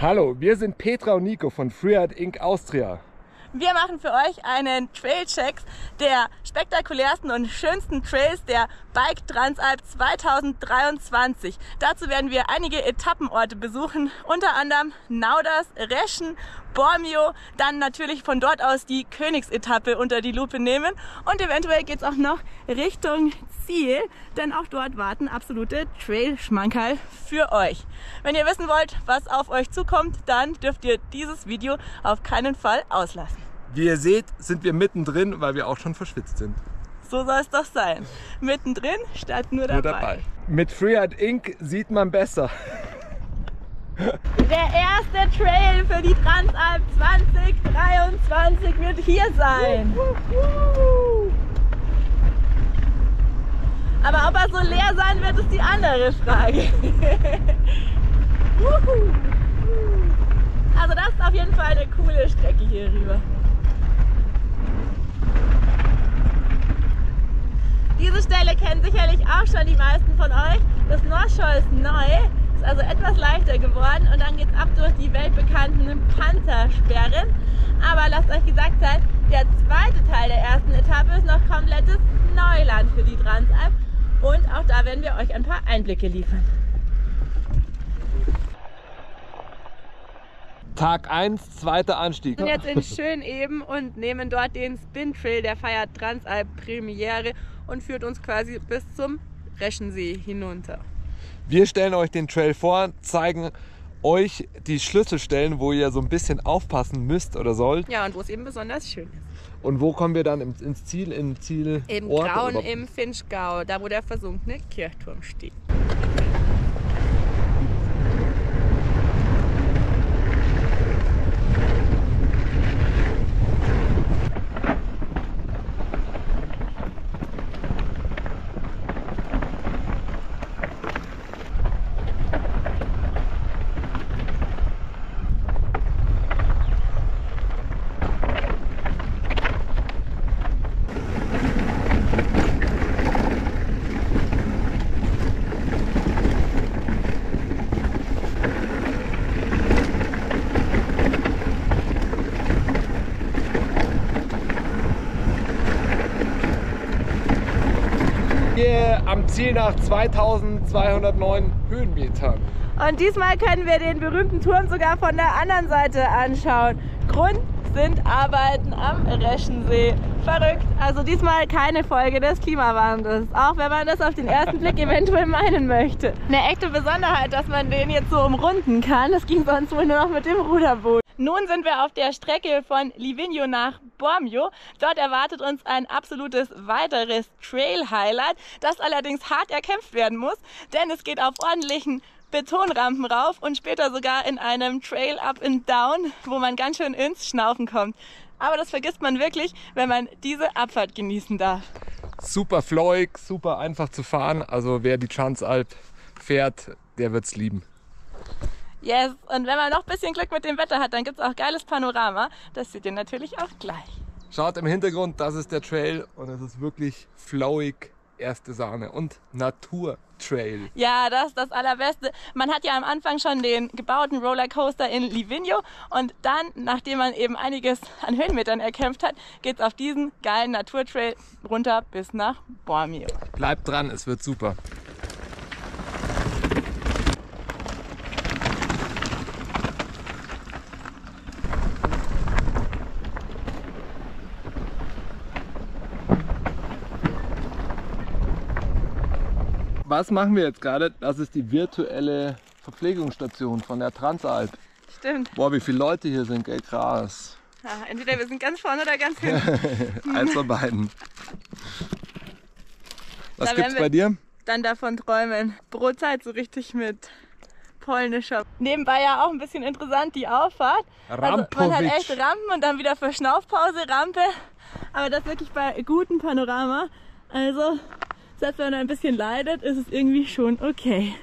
Hallo, wir sind Petra und Nico von Freeride Inc. Austria. Wir machen für euch einen Trail-Check der spektakulärsten und schönsten Trails der Bike Transalp 2023. Dazu werden wir einige Etappenorte besuchen, unter anderem Nauders, Reschen, Bormio, dann natürlich von dort aus die Königsetappe unter die Lupe nehmen und eventuell geht's auch noch Richtung Ziel, denn auch dort warten absolute Trail-Schmankerl für euch. Wenn ihr wissen wollt, was auf euch zukommt, dann dürft ihr dieses Video auf keinen Fall auslassen. Wie ihr seht, sind wir mittendrin, weil wir auch schon verschwitzt sind. So soll es doch sein. Mittendrin statt nur dabei. Nur dabei. Mit Freeride Inc. sieht man besser. Der erste Trail für die Transalp 2023 wird hier sein. Aber ob er so leer sein wird, ist die andere Frage. also das ist auf jeden Fall eine coole Strecke hier rüber. Diese Stelle kennen sicherlich auch schon die meisten von euch. Das North Shore ist neu, ist also etwas leichter geworden und dann geht es ab durch die weltbekannten Panzersperren. Aber lasst euch gesagt sein, der zweite Teil der ersten Etappe ist noch komplettes Neuland für die Transalp und auch da werden wir euch ein paar Einblicke liefern. Tag 1, zweiter Anstieg. Wir sind jetzt in Schöneben und nehmen dort den Spin Trail, der feiert Transalp Premiere und führt uns quasi bis zum Reschensee hinunter. Wir stellen euch den Trail vor, zeigen euch die Schlüsselstellen, wo ihr so ein bisschen aufpassen müsst oder sollt. Ja, und wo es eben besonders schön ist. Und wo kommen wir dann ins Ziel? Im Ziel Im Grauen im Finchgau, da wo der versunkene Kirchturm steht. Am Ziel nach 2209 Höhenmetern. Und diesmal können wir den berühmten Turm sogar von der anderen Seite anschauen. Grund sind Arbeiten am Reschensee. Verrückt. Also diesmal keine Folge des Klimawandels. Auch wenn man das auf den ersten Blick eventuell meinen möchte. Eine echte Besonderheit, dass man den jetzt so umrunden kann. Das ging sonst wohl nur noch mit dem Ruderboot. Nun sind wir auf der Strecke von Livigno nach Bormio. Dort erwartet uns ein absolutes weiteres Trail-Highlight, das allerdings hart erkämpft werden muss, denn es geht auf ordentlichen Betonrampen rauf und später sogar in einem Trail Up and Down, wo man ganz schön ins Schnaufen kommt. Aber das vergisst man wirklich, wenn man diese Abfahrt genießen darf. Super flowig, super einfach zu fahren. Also wer die Transalp fährt, der wird's lieben. Yes, und wenn man noch ein bisschen Glück mit dem Wetter hat, dann gibt es auch geiles Panorama. Das seht ihr natürlich auch gleich. Schaut im Hintergrund, das ist der Trail und es ist wirklich flowig, erste Sahne und Naturtrail. Ja, das ist das Allerbeste. Man hat ja am Anfang schon den gebauten Rollercoaster in Livigno und dann, nachdem man eben einiges an Höhenmetern erkämpft hat, geht es auf diesen geilen Naturtrail runter bis nach Bormio. Bleibt dran, es wird super. Was machen wir jetzt gerade? Das ist die virtuelle Verpflegungsstation von der Transalp. Stimmt. Boah, wie viele Leute hier sind, gell? Krass. Ja, entweder wir sind ganz vorne oder ganz hinten. Eins von beiden. Was da gibt's bei dir? Dann davon träumen. Brotzeit so richtig mit polnischer. Nebenbei ja auch ein bisschen interessant die Auffahrt. Also man hat echt Rampen und dann wieder Verschnaufpause, Rampe. Aber das wirklich bei gutem Panorama. Also selbst wenn er ein bisschen leidet, ist es irgendwie schon okay.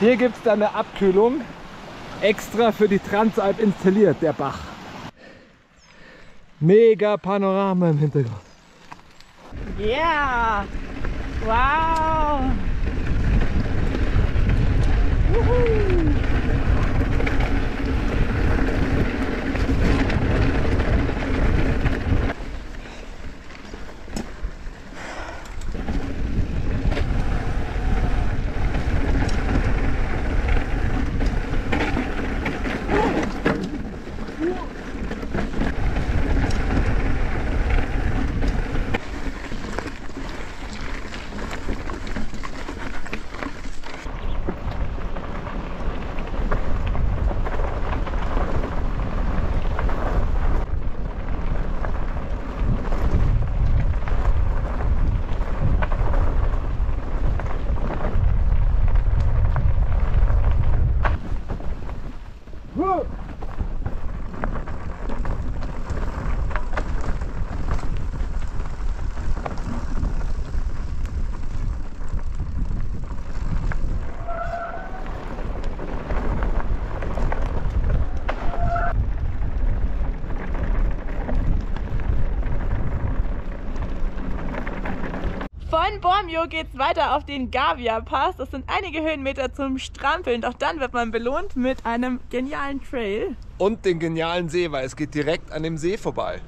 Hier gibt es dann eine Abkühlung, extra für die Transalp installiert, der Bach. Mega Panorama im Hintergrund. Yeah! Wow! Von Bormio geht es weiter auf den Gavia Pass. Das sind einige Höhenmeter zum Strampeln, doch dann wird man belohnt mit einem genialen Trail. Und den genialen See, weil es geht direkt an dem See vorbei.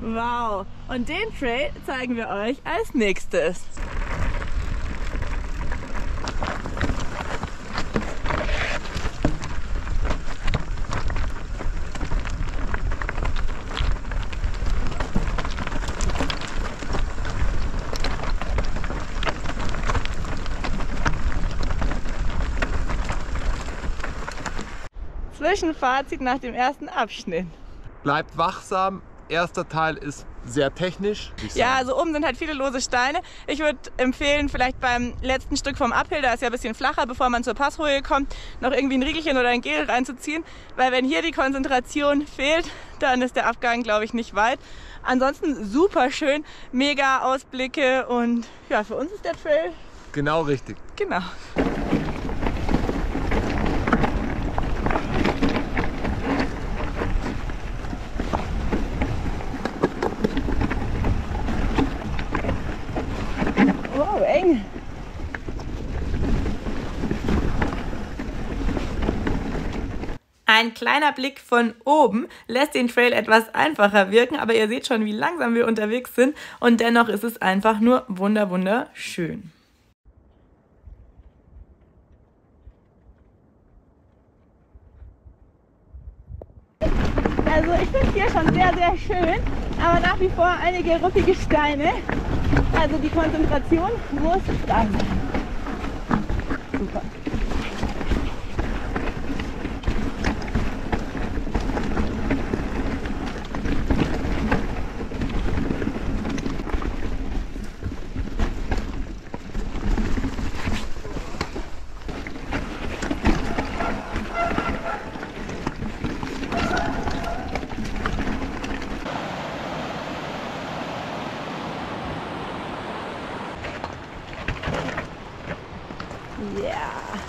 Wow, und den Trail zeigen wir euch als nächstes. Zwischenfazit nach dem ersten Abschnitt. Bleibt wachsam. Erster Teil ist sehr technisch. Ja, also oben sind halt viele lose Steine. Ich würde empfehlen, vielleicht beim letzten Stück vom Uphill, da ist ja ein bisschen flacher, bevor man zur Passruhe kommt, noch irgendwie ein Riegelchen oder ein Gel reinzuziehen. Weil wenn hier die Konzentration fehlt, dann ist der Abgang, glaube ich, nicht weit. Ansonsten super schön, mega Ausblicke und ja, für uns ist der Trail. Genau richtig. Genau. Ein kleiner Blick von oben lässt den Trail etwas einfacher wirken, aber ihr seht schon, wie langsam wir unterwegs sind und dennoch ist es einfach nur wunder wunderschön. Also ich finde hier schon sehr, sehr schön, aber nach wie vor einige ruppige Steine. Also die Konzentration muss da. Super. Yeah.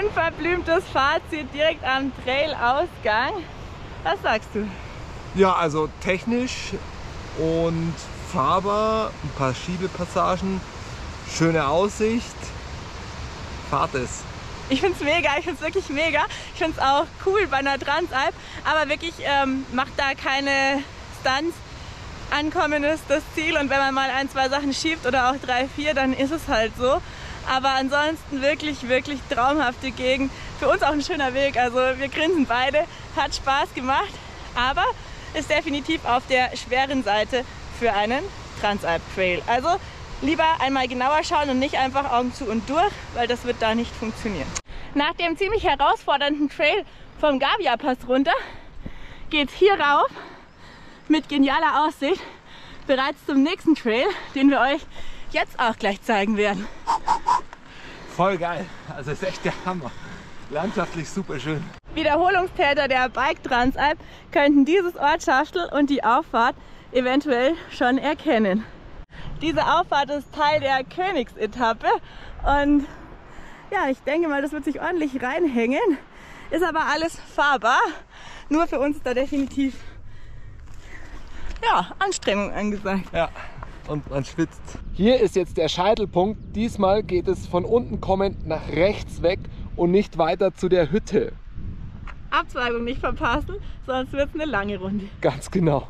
Unverblümtes Fazit direkt am Trailausgang. Was sagst du? Ja, also technisch und fahrbar, ein paar Schiebepassagen, schöne Aussicht. Fahrt es. Ich finde es mega, ich finde es wirklich mega. Ich finde es auch cool bei einer Transalp, aber wirklich ähm, macht da keine Stunts. Ankommen ist das Ziel und wenn man mal ein, zwei Sachen schiebt oder auch drei, vier, dann ist es halt so. Aber ansonsten wirklich, wirklich traumhafte Gegend. Für uns auch ein schöner Weg. Also wir grinsen beide. Hat Spaß gemacht. Aber ist definitiv auf der schweren Seite für einen Transalp Trail. Also lieber einmal genauer schauen und nicht einfach Augen zu und durch, weil das wird da nicht funktionieren. Nach dem ziemlich herausfordernden Trail vom Gavia Pass runter geht's hier rauf mit genialer Aussicht bereits zum nächsten Trail, den wir euch jetzt auch gleich zeigen werden. Voll geil. Also ist echt der Hammer. Landschaftlich super schön. Wiederholungstäter der Bike Transalp könnten dieses Ortschaftel und die Auffahrt eventuell schon erkennen. Diese Auffahrt ist Teil der Königsetappe und ja, ich denke mal, das wird sich ordentlich reinhängen. Ist aber alles fahrbar. Nur für uns ist da definitiv ja, Anstrengung angesagt. Ja, und man schwitzt. Hier ist jetzt der Scheitelpunkt. Diesmal geht es von unten kommend nach rechts weg und nicht weiter zu der Hütte. Abzweigung nicht verpassen, sonst wird es eine lange Runde. Ganz genau.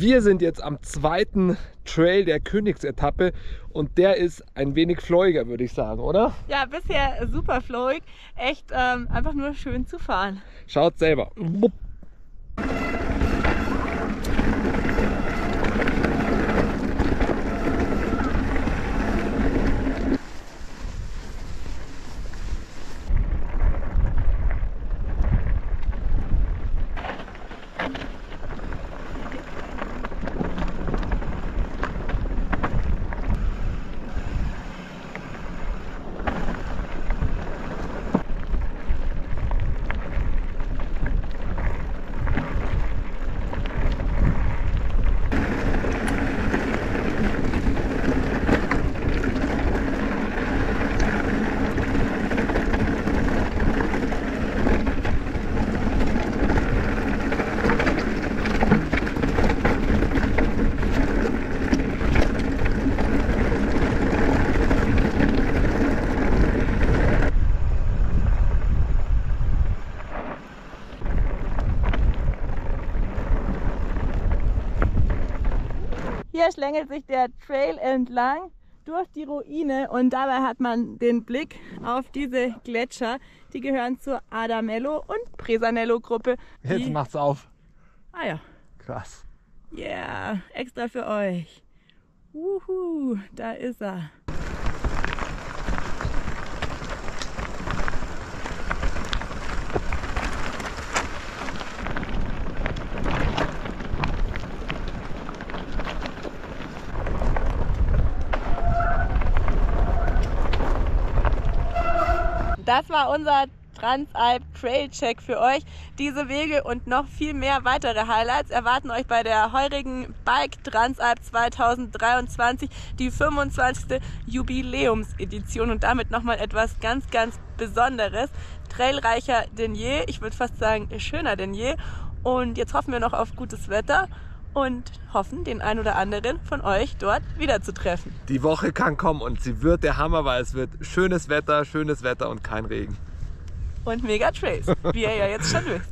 Wir sind jetzt am zweiten Trail der Königsetappe und der ist ein wenig flowiger, würde ich sagen, oder? Ja, bisher super flowig. Echt ähm, einfach nur schön zu fahren. Schaut selber. Hier schlängelt sich der Trail entlang durch die Ruine und dabei hat man den Blick auf diese Gletscher. Die gehören zur Adamello und Presanello Gruppe. Jetzt macht's auf. Ah ja, Krass. yeah, extra für euch. Wuhu, da ist er. Das war unser Transalp Trail Check für euch. Diese Wege und noch viel mehr weitere Highlights erwarten euch bei der heurigen Bike Transalp 2023, die 25. Jubiläumsedition und damit nochmal etwas ganz, ganz Besonderes. Trailreicher denn je, ich würde fast sagen schöner denn je. Und jetzt hoffen wir noch auf gutes Wetter und hoffen, den ein oder anderen von euch dort wiederzutreffen. Die Woche kann kommen und sie wird der Hammer, weil es wird schönes Wetter, schönes Wetter und kein Regen. Und mega Trails, wie ihr ja jetzt schon wisst.